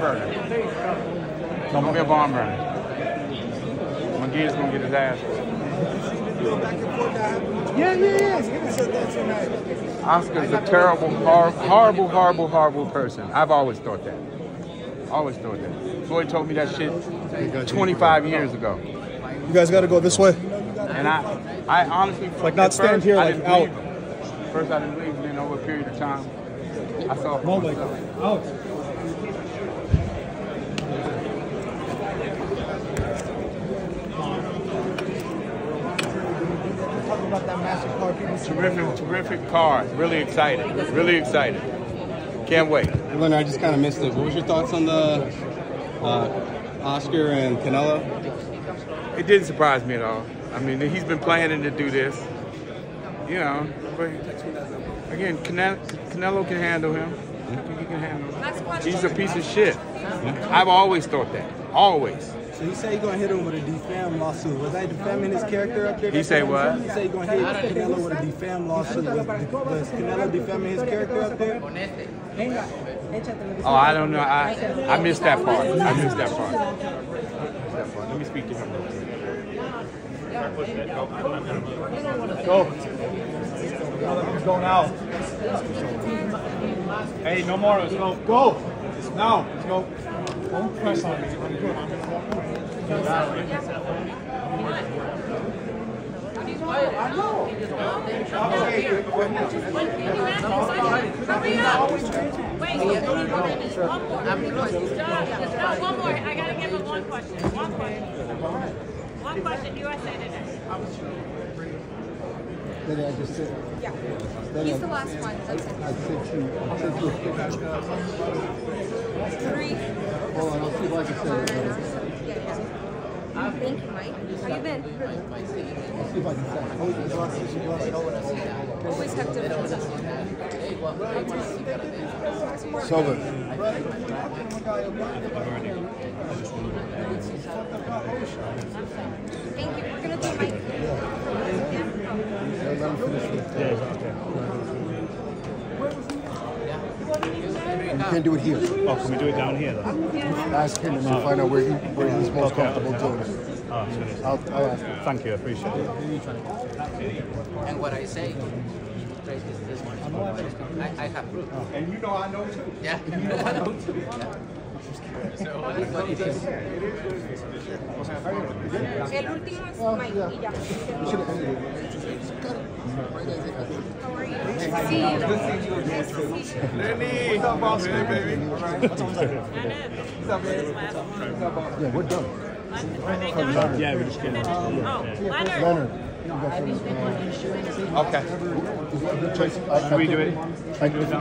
barn burner. It's gonna be a barn burner. McGee is gonna get his ass. Yeah, yeah, yeah. Give us your thoughts on that. Oscar's a terrible, hor- horrible, horrible, horrible person. I've always thought that. Always thought that. Floyd told me that shit 25 years ago. You guys got to go this way. And I, I honestly, Like not stand first, here, like out. First, I didn't believe him. Then over a period of time, I saw. Like out. About that massive car people Terrific, terrific car. Really excited. Really excited. Can't wait. Leonard, I just kind of missed it. What was your thoughts on the uh, Oscar and Canelo? It didn't surprise me at all. I mean, he's been planning to do this. You know, but again, Cane- Canelo can handle him. I think he can handle him. He's a piece of shit. I've always thought that. Always. So he said he gonna hit him with a defam lawsuit. Was that defaming his character up there? He say what? He said he gonna hit Canelo with a defam lawsuit. Was, was Canelo defaming his character up there? Oh, I don't know. I I missed that part. I missed that part. That part. Let me speak to him. real quick. Go. He's going out. Hey, no more. Let's go. Go. Now. Let's go. Don't press on me. Hurry up! Wait, one more. No, one more. I gotta give him one question. One question. One question. USA Today. Then I just said, Yeah. He's the last one. That's it. I said to, I said to. Three. Hold on, I'll see if I can say it. Yeah, yeah. Thank you, Mike. How you been? I'll see if I can say it. Always have differences. Sober. Thank you. We're gonna do Mike. Let him finish it. You can't do it here. Oh, can we do it down here then? Ask him and we'll find out where, he, where he's most comfortable doing it. Oh, finished. I'll, I'll ask him. Thank you, I appreciate it. And what I say, right, is this one. I, I have proof. And you know I know too. Yeah, you know I know too. Yeah. So uh, it is what it is. El último es Mike y ya. We should have ended it. Got it. Right as it- as it- How are you? See you. Nice to see you. Lenny, what's up, boss man, baby? That is. This last one. Yeah, we're done. Are they done? Yeah, we're just getting it. Oh, Leonard. Leonard. you got some, uh, Okay. Tracy, I- I Can we do it? I-